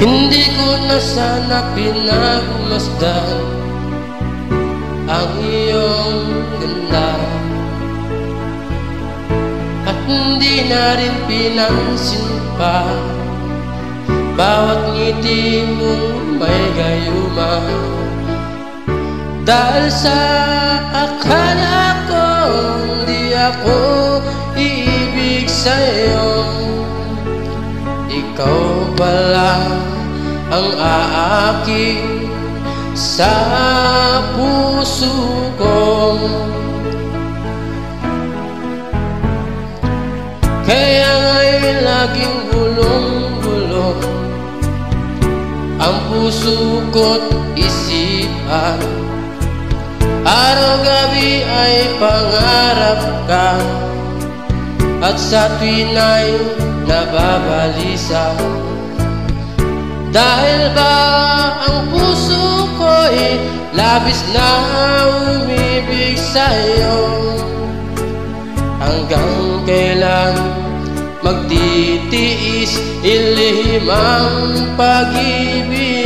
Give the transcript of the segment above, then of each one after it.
Hindi ko na sana pinagmasdan Ang iyong ganda. At hindi na rin pinansin pa Bawat ngiti mong may gayuma. Dahil sa akala ko Hindi ako iibig sa'yo Ikaw pala ang aaking sa puso ko. Kaya ngayon laging gulong-gulong Ang puso ko't isipan. Araw-gabi ay pangarap ka At sa tuwin ay nababalisa. Dahil ba ang puso ko'y labis na umibig sa'yo? Hanggang kailan magtitiis ilihim ang pag-ibig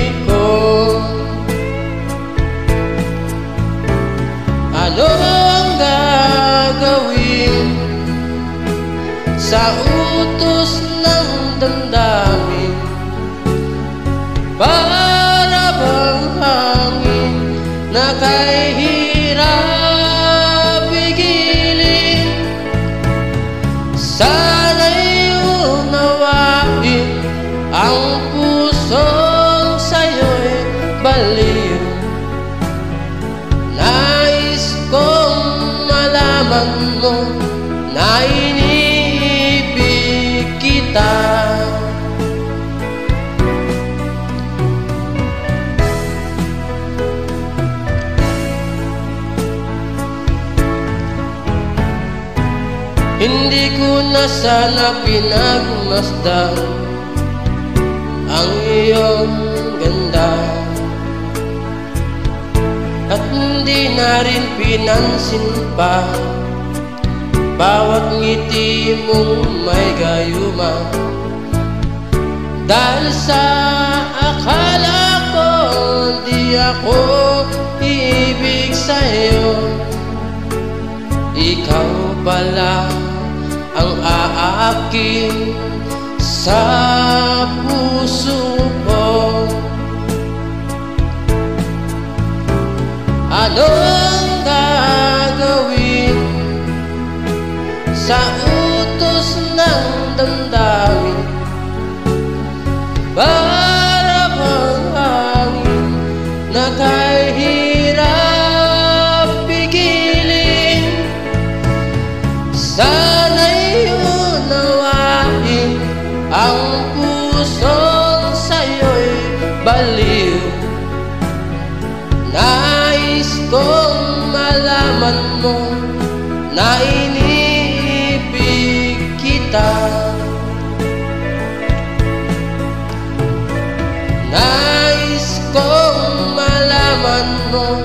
sa utos ng damdamin Para bang hangin na kay hirap pigilin Sana'y unawain ang pusong sa'yo'y baliw. Nais kong malaman Hindi ko na sana pinagmasdan Ang iyong ganda. At hindi na rin pinansin pa Bawat ngiti mong may gayuma. Dahil sa akala ko Di ako ibig sa'yo. Ikaw pala ang aaking sa puso ko. Anong gagawin sa Ang puso sa'yo'y baliw. Nais kong malaman mo Na iniibig kita. Nais kong malaman mo